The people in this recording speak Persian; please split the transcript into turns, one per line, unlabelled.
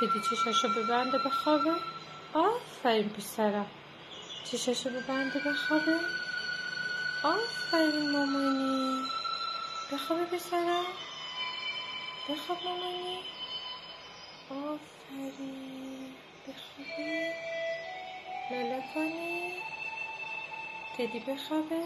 کدی چشاشو ببنده بخوابه. آفرین پسرم چشاشو ببنده بخوابه. آفرین مامانی. بخوابه پسرم بخواب مامانی. آفرین. بخوابه. لالا کنی تدی بخوابه.